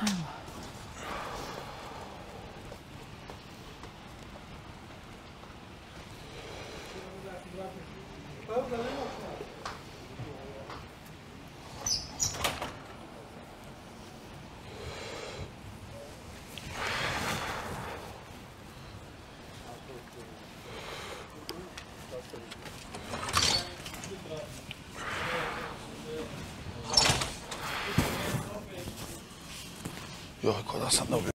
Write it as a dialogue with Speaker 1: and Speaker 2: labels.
Speaker 1: time. Yok a da